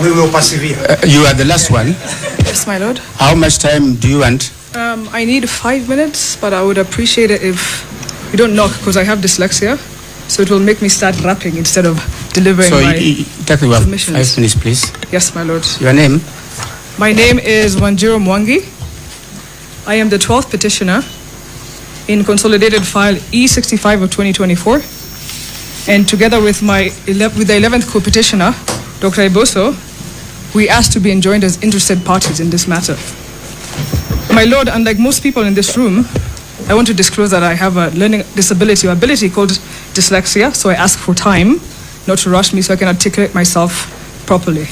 We will persevere. Uh, you are the last one. Yes, my lord. How much time do you want? Um, I need five minutes, but I would appreciate it if you don't knock because I have dyslexia, so it will make me start rapping instead of delivering So, my. you, you, take about submissions. five minutes, please. Yes, my lord. Your name? My name is Wanjiru Mwangi. I am the 12th petitioner in consolidated file E65 of 2024. And together with my with the 11th co-petitioner, Dr. Iboso, we ask to be enjoined as interested parties in this matter. My lord, unlike most people in this room, I want to disclose that I have a learning disability or ability called dyslexia, so I ask for time, not to rush me so I can articulate myself properly.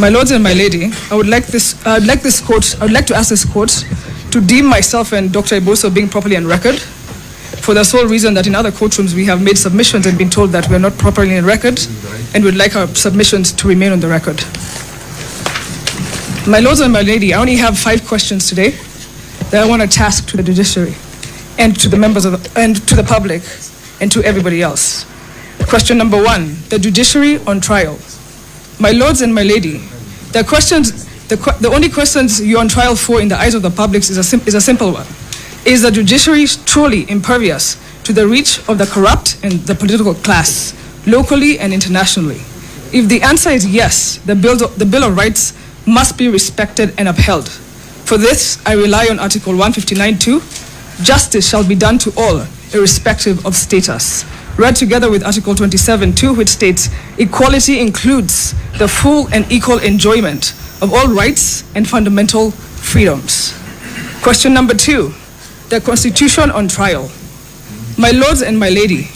My lords and my lady, I would like this, I would like this court, I would like to ask this court to deem myself and Dr. Iboso being properly on record for the sole reason that in other courtrooms we have made submissions and been told that we are not properly in record and would like our submissions to remain on the record. My lords and my lady, I only have five questions today that I want to task to the judiciary and to the members of the, and to the public and to everybody else. Question number one, the judiciary on trial. My lords and my lady, the questions, the, the only questions you're on trial for in the eyes of the public is a, is a simple one. Is the judiciary truly impervious to the reach of the corrupt and the political class, locally and internationally? If the answer is yes, the Bill, the Bill of Rights must be respected and upheld. For this, I rely on Article 159.2. Justice shall be done to all, irrespective of status. Read together with Article 27.2, which states, equality includes the full and equal enjoyment of all rights and fundamental freedoms. Question number two, the Constitution on trial. My lords and my lady,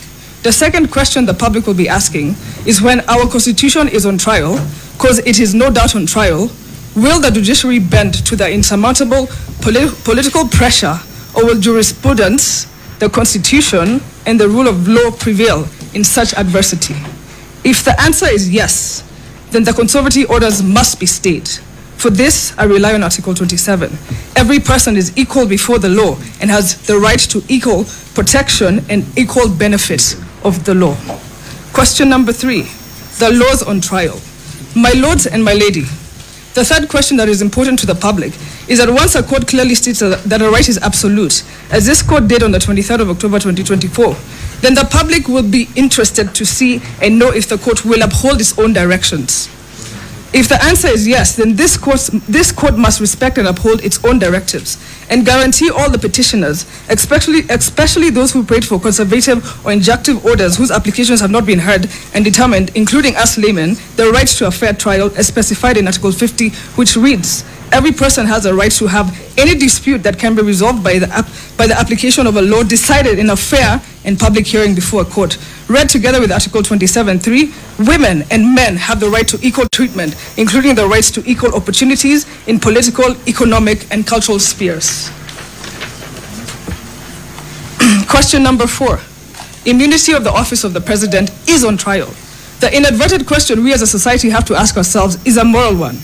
the second question the public will be asking is when our Constitution is on trial, because it is no doubt on trial, will the judiciary bend to the insurmountable poli- political pressure or will jurisprudence, the Constitution, and the rule of law prevail in such adversity? If the answer is yes, then the conservative orders must be stayed. For this, I rely on Article 27. Every person is equal before the law and has the right to equal protection and equal benefits of the law. Question number three, the laws on trial. My lords and my lady, the third question that is important to the public is that once a court clearly states that a right is absolute, as this court did on the 23rd of October 2024, then the public will be interested to see and know if the court will uphold its own directions. If the answer is yes, then this court, this court must respect and uphold its own directives and guarantee all the petitioners, especially, especially those who prayed for conservative or injunctive orders whose applications have not been heard and determined, including us laymen, the right to a fair trial as specified in Article 50, which reads, every person has a right to have any dispute that can be resolved by the, by the application of a law decided in a fair and public hearing before a court. Read together with Article 27.3, women and men have the right to equal treatment, including the rights to equal opportunities in political, economic, and cultural spheres. Question number four. Immunity of the office of the president is on trial. The inadvertent question we as a society have to ask ourselves is a moral one.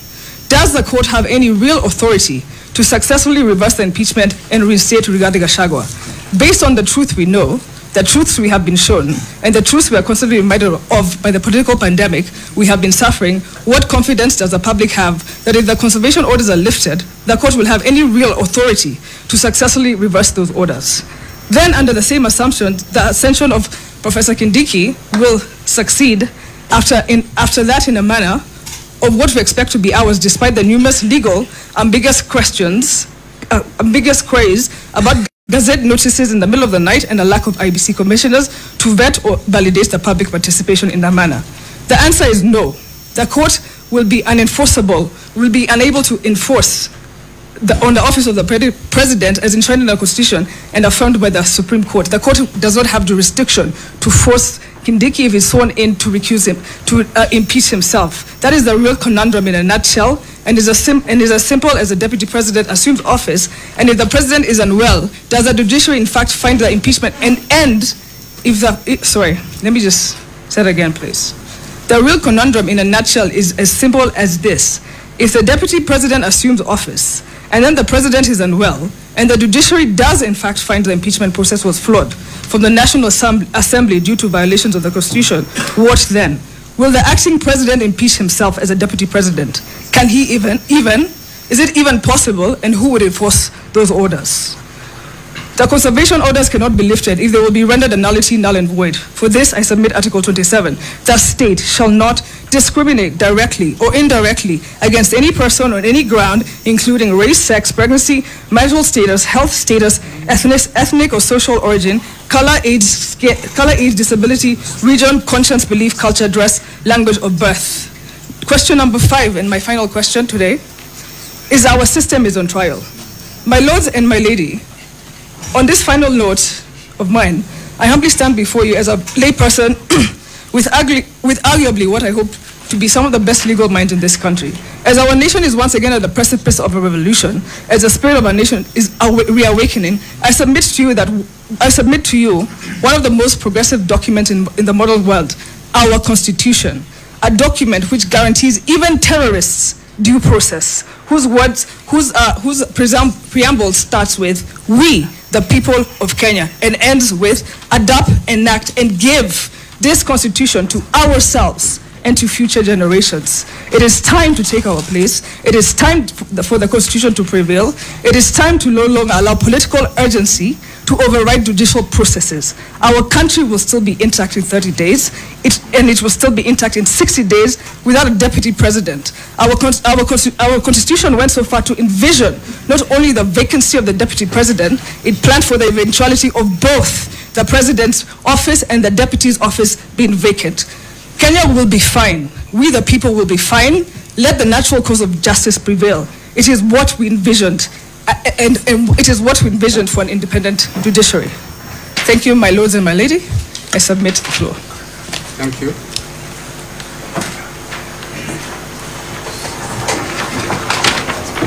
Does the court have any real authority to successfully reverse the impeachment and reinstate Rigathi Gachagua? Based on the truth we know, the truths we have been shown, and the truths we are constantly reminded of by the political pandemic we have been suffering, what confidence does the public have that if the conservation orders are lifted, the court will have any real authority to successfully reverse those orders? Then, under the same assumption, the ascension of Professor Kindiki will succeed after, in, after that in a manner of what we expect to be ours, despite the numerous legal ambiguous questions, uh, ambiguous queries about gazette notices in the middle of the night and a lack of IBC commissioners to vet or validate the public participation in that manner. The answer is no. The court will be unenforceable, will be unable to enforce the, on the office of the pre- president as enshrined in the constitution and affirmed by the Supreme Court. The court does not have jurisdiction to force Kindiki, if he's sworn in, to recuse him, to uh, impeach himself. That is the real conundrum in a nutshell, and is, and is as simple as the deputy president assumes office, and if the president is unwell, does the judiciary in fact find the impeachment and end if the, sorry, let me just say it again, please. The real conundrum in a nutshell is as simple as this. If the deputy president assumes office, and then the president is unwell, and the judiciary does in fact find the impeachment process was flawed from the National Assembly due to violations of the Constitution, what then? Will the acting president impeach himself as a deputy president? Can he even, even, is it even possible, and who would enforce those orders? The conservation orders cannot be lifted if they will be rendered a nullity, null and void. For this, I submit Article 27. The state shall not discriminate directly or indirectly against any person on any ground, including race, sex, pregnancy, marital status, health status, ethnic, ethnic or social origin, color, age, color, age, disability, region, conscience, belief, culture, dress, language, or birth. Question number five, and my final question today, is our system is on trial. My lords and my lady, on this final note of mine, I humbly stand before you as a layperson with, with arguably what I hope to be some of the best legal minds in this country. As our nation is once again at the precipice of a revolution, as the spirit of our nation is reawakening, I submit to you that I submit to you one of the most progressive documents in, in the modern world, our Constitution, a document which guarantees even terrorists due process, whose words, whose, uh, whose preamble starts with "We, the people of Kenya," and ends with "Adopt, enact, and give this constitution to ourselves and to future generations." It is time to take our place. It is time for the constitution to prevail. It is time to no longer allow political urgency to override judicial processes. Our country will still be intact in 30 days, it, and it will still be intact in 60 days without a deputy president. Our, our, our constitution went so far to envision not only the vacancy of the deputy president, it planned for the eventuality of both the president's office and the deputy's office being vacant. Kenya will be fine. We, the people, will be fine. Let the natural cause of justice prevail. It is what we envisioned, and, and it is what we envisioned for an independent judiciary. Thank you, my lords and my lady. I submit the floor. Thank you.